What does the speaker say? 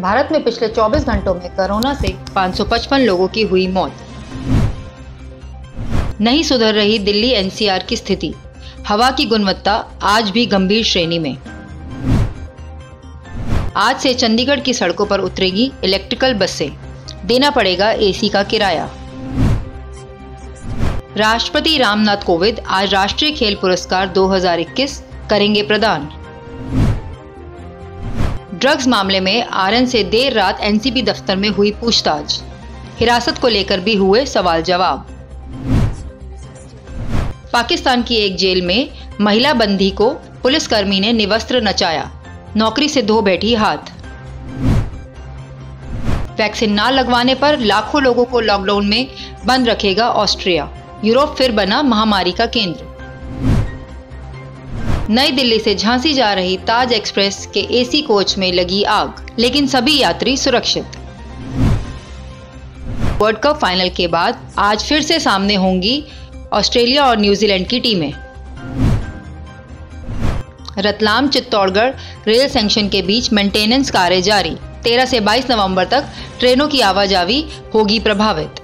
भारत में पिछले 24 घंटों में कोरोना से 555 लोगों की हुई मौत। नहीं सुधर रही दिल्ली एनसीआर की स्थिति। हवा की गुणवत्ता आज भी गंभीर श्रेणी में। आज से चंडीगढ़ की सड़कों पर उतरेगी इलेक्ट्रिकल बसें। देना पड़ेगा एसी का किराया। राष्ट्रपति रामनाथ कोविंद आज राष्ट्रीय खेल पुरस्कार 2021 करेंगे प्रदान। ड्रग्स मामले में आरएन से देर रात एनसीबी दफ्तर में हुई पूछताछ। हिरासत को लेकर भी हुए सवाल जवाब। पाकिस्तान की एक जेल में महिला बंदी को पुलिसकर्मी ने निवस्त्र नचाया। नौकरी से धो बैठी हाथ। वैक्सीन ना लगवाने पर लाखों लोगों को लॉकडाउन में बंद रखेगा ऑस्ट्रिया। यूरोप फिर बना महामारी का केंद्र। नई दिल्ली से झांसी जा रही ताज एक्सप्रेस के एसी कोच में लगी आग, लेकिन सभी यात्री सुरक्षित। वर्ल्ड कप फाइनल के बाद आज फिर से सामने होंगी ऑस्ट्रेलिया और न्यूजीलैंड की टीमें। रतलाम, चित्तौड़गढ़ रेल सेक्शन के बीच मेंटेनेंस कार्य जारी। 13 से 22 नवंबर तक ट्रेनों की आवाजाही होगी प्रभावित।